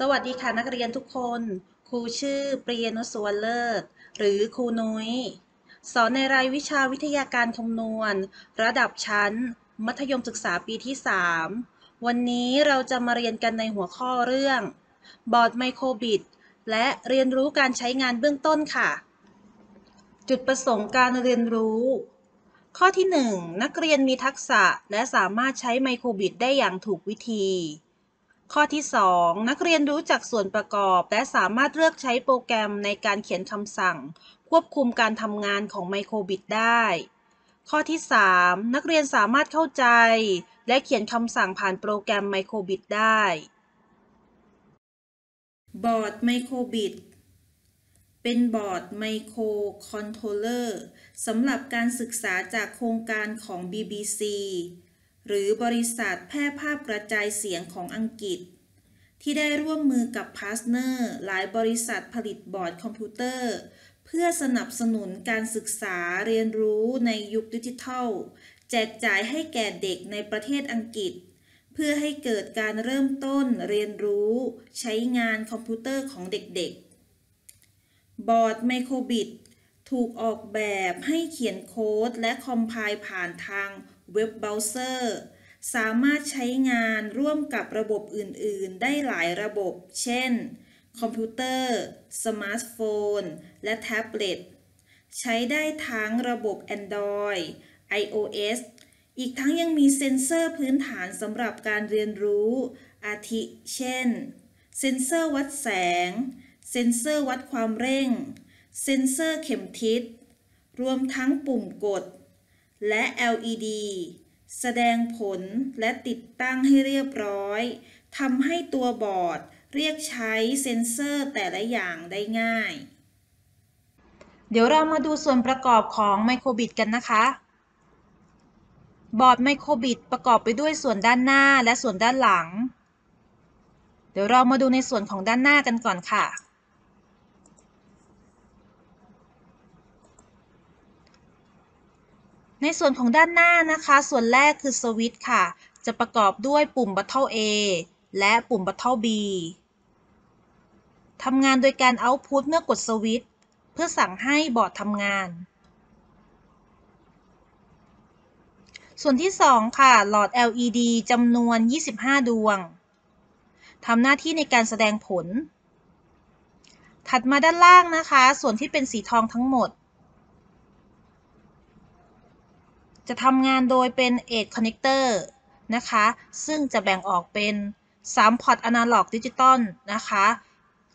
สวัสดีค่ะนักเรียนทุกคน ครูชื่อเปรียนุสวรเลิศ หรือครูนุ้ย สอนในรายวิชาวิทยาการคำนวณ ระดับชั้น มัธยมศึกษาปีที่ 3 วันนี้เราจะมาเรียนกันในหัวข้อเรื่อง บอร์ดไมโครบิต และเรียนรู้การใช้งานเบื้องต้นค่ะ จุดประสงค์การเรียนรู้ ข้อที่ 1 นักเรียนมีทักษะและสามารถใช้ไมโครบิตได้อย่างถูกวิธี ข้อที่ 2 นักเรียนรู้จักส่วนประกอบ และสามารถเลือกใช้โปรแกรมในการเขียนคำสั่ง ควบคุมการทำงานของ micro:bit ได้ ข้อที่ 3 นักเรียนสามารถเข้าใจ และเขียนคำสั่งผ่านโปรแกรม micro:bit ได้บอร์ด micro:bit เป็นบอร์ดไมโครคอนโทรลเลอร์สำหรับการศึกษาจากโครงการของ BBC หรือบริษัทแพร่ภาพกระจายเสียงของอังกฤษ ที่ได้ร่วมมือกับ partner หลายบริษัทผลิตบอร์ดคอมพิวเตอร์ เพื่อสนับสนุนการศึกษาเรียนรู้ในยุคดิจิทัล แจกจ่ายให้แก่เด็กในประเทศอังกฤษ เพื่อให้เกิดการเริ่มต้นเรียนรู้ ใช้งานคอมพิวเตอร์ของเด็กๆ บอร์ด micro:bit ถูกออกแบบให้เขียนโค้ดและ compile ผ่านทาง เว็บเบราว์เซอร์สามารถใช้งานร่วมกับระบบอื่น ๆ ได้หลายระบบ เช่น คอมพิวเตอร์ สมาร์ทโฟน และแท็บเล็ต ใช้ได้ทั้งระบบ Android iOS อีกทั้งยังมีเซ็นเซอร์พื้นฐานสำหรับการเรียนรู้ อาทิ เช่น เซ็นเซอร์วัดแสง เซ็นเซอร์วัดความเร่ง เซ็นเซอร์เข็มทิศ รวมทั้งปุ่มกด และ LED แสดงผลและติดตั้งให้เรียบร้อยทำให้ตัวบอร์ดเรียกใช้เซ็นเซอร์แต่ละอย่างได้ง่าย เดี๋ยวเรามาดูส่วนประกอบของ micro:bit กันนะคะ บอร์ด micro:bit ประกอบไปด้วยส่วนด้านหน้าและส่วนด้านหลัง เดี๋ยวเรามาดูในส่วนของด้านหน้ากันก่อนค่ะ ในส่วนของด้านหน้านะคะ ส่วนแรกคือสวิตช์ค่ะ จะประกอบด้วยปุ่ม Battle A และปุ่ม Battle B ทำงานโดยการเอาพุตเมื่อกดสวิตช์เพื่อสั่งให้บอร์ดทำงาน ส่วนที่ 2 ค่ะ หลอด LED จำนวน 25 ดวง ทำหน้าที่ในการแสดงผล ถัดมาด้านล่างนะคะ ส่วนที่เป็นสีทองทั้งหมด จะทำงานโดยเป็น 8 connector นะคะ ซึ่งจะแบ่งออกเป็น 3 พอร์ตอนาล็อกดิจิตอลนะคะ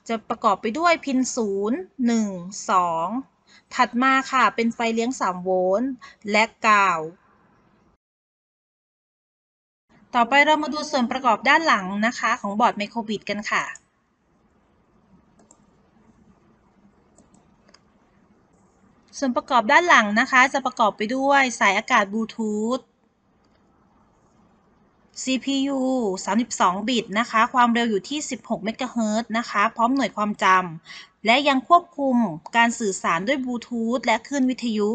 จะประกอบไปด้วย pin 0 1 2 ถัดมาค่ะ เป็นไฟเลี้ยง 3 โวลต์ และกาวต่อไปเรามาดูส่วนประกอบด้านหลังนะคะ ของบอร์ดไมโครบิตกันค่ะ ส่วนประกอบด้านหลังนะคะ จะประกอบไปด้วยสายอากาศบลูทูธ CPU 32 บิตนะคะ ความเร็วอยู่ที่ 16 เมกะเฮิรตซ์นะคะ พร้อมหน่วยความจำ และยังควบคุมการสื่อสารด้วยบลูทูธและคลื่นวิทยุ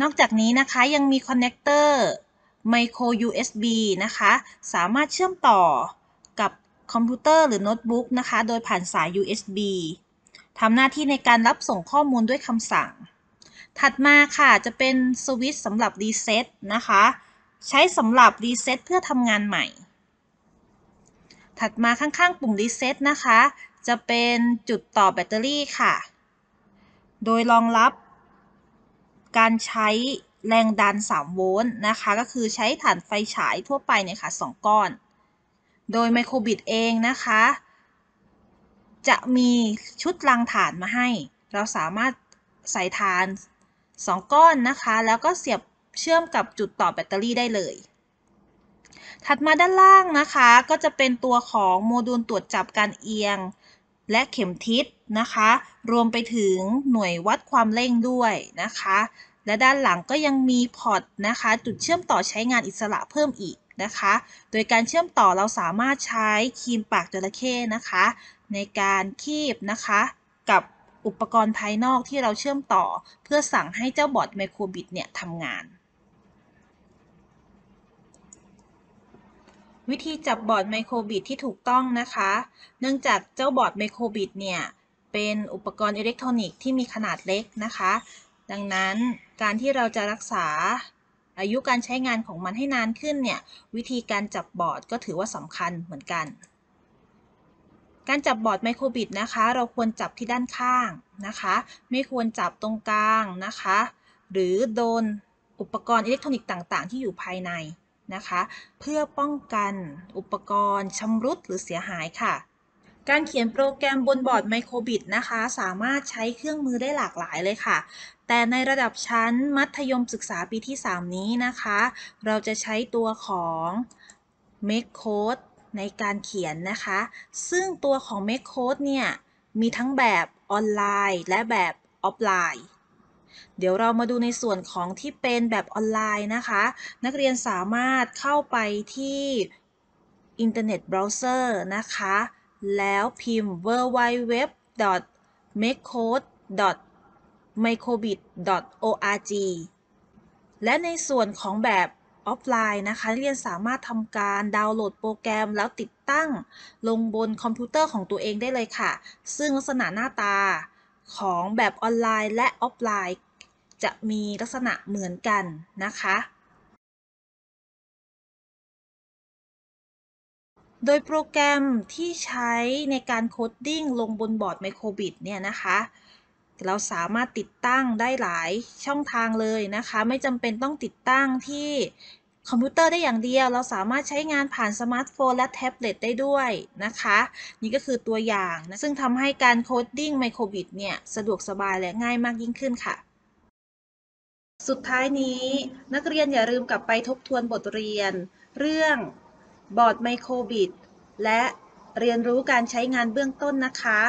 นอกจากนี้นะคะยังมี connector micro USB นะคะ สามารถเชื่อมต่อกับคอมพิวเตอร์หรือโน้ตบุ๊กนะคะ โดยผ่านสาย USB ทำหน้าที่ในการรับส่งข้อมูลด้วยคำสั่ง ถัดมาค่ะจะเป็นสวิตช์สำหรับรีเซ็ตนะคะ ใช้สำหรับรีเซ็ตเพื่อทำงานใหม่ ถัดมาข้างๆ ปุ่มรีเซ็ตนะคะ จะเป็นจุดต่อแบตเตอรี่ค่ะ โดยรองรับการใช้แรงดัน 3 โวลต์นะคะ ก็คือใช้ถ่านไฟฉายทั่วไปเนี่ยค่ะ 2 ก้อน โดย micro:bit เองนะคะ จะมีชุดรังถ่านมาให้ เราสามารถใส่ถ่าน 2 ก้อนนะคะ แล้วก็เสียบเชื่อมกับจุดต่อแบตเตอรี่ได้เลย ถัดมาด้านล่างนะคะ ก็จะเป็นตัวของโมดูลตรวจจับการเอียง และเข็มทิศนะคะ รวมไปถึงหน่วยวัดความเร่งด้วยนะคะ และด้านหลังก็ยังมีพอร์ตนะคะ จุดเชื่อมต่อใช้งานอิสระเพิ่มอีกนะคะ โดยการเชื่อมต่อเราสามารถใช้คีมปากจระเข้นะคะ ในการคีบนะคะ กับอุปกรณ์ภายนอกที่เราเชื่อมต่อ เพื่อสั่งให้เจ้าบอร์ด micro:bit เนี่ยทำงาน วิธีจับบอร์ด micro:bit ที่ถูกต้องนะคะ เนื่องจากเจ้าบอร์ด micro:bit เนี่ยเป็นอุปกรณ์อิเล็กทรอนิกส์ที่มีขนาดเล็กนะคะ ดังนั้น การที่เราจะรักษาอายุการใช้งานของมันให้นานขึ้นเนี่ย วิธีการจับบอร์ดก็ถือว่าสำคัญเหมือนกัน การจับบอร์ด micro:bit นะคะ เราควรจับที่ด้านข้างนะคะ ไม่ควรจับตรงกลางนะคะ หรือโดนอุปกรณ์อิเล็กทรอนิกส์ต่าง ๆ ที่อยู่ภายในนะคะ เพื่อป้องกันอุปกรณ์ชำรุดหรือเสียหายค่ะ การเขียนโปรแกรมบนบอร์ด Micro bit นะคะ สามารถใช้เครื่องมือได้หลากหลายเลยค่ะ แต่ในระดับชั้นมัธยมศึกษาปีที่ 3 นี้นะคะ เราจะใช้ตัวของ Make Code ในการเขียนนะคะ ซึ่งตัวของ Make Code เนี่ย มีทั้งแบบออนไลน์และแบบออฟไลน์ เดี๋ยวเรามาดูในส่วนของที่เป็นแบบออนไลน์นะคะ นักเรียนสามารถเข้าไปที่อินเทอร์เน็ตเบราว์เซอร์นะคะ แล้วพิมพ์ w w w m a k e c o d e microbit.org และในส่วนของแบบออฟไลน์นะคะ เรียนสามารถทำการดาวน์โหลดโปรแกรมแล้วติดตั้งลงบนคอมพิวเตอร์ของตัวเองได้เลยค่ะ ซึ่งลักษณะหน้าตาของแบบออนไลน์และออฟไลน์ จะมีลักษณะเหมือนกันนะคะโดยโปรแกรมที่ใช้ในการ coding ลงบนบอร์ด Micro bit เนี่ยนะคะ เราสามารถติดตั้งได้หลายช่องทางเลยนะคะ ไม่จำเป็นต้องติดตั้งที่คอมพิวเตอร์ได้อย่างเดียว เราสามารถใช้งานผ่านสมาร์ทโฟนและแท็บเล็ตได้ด้วยนะคะ นี่ก็คือตัวอย่างนะซึ่งทำให้การ coding Micro bit เนี่ย สะดวกสบายและง่ายมากยิ่งขึ้นค่ะ สุดท้ายนี้นักเรียนอย่าลืมกลับไปทบทวนบทเรียน เรื่องบอร์ด Micro bit และเรียนรู้การใช้งานเบื้องต้นนะคะ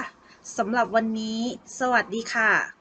สำหรับวันนี้ สวัสดีค่ะ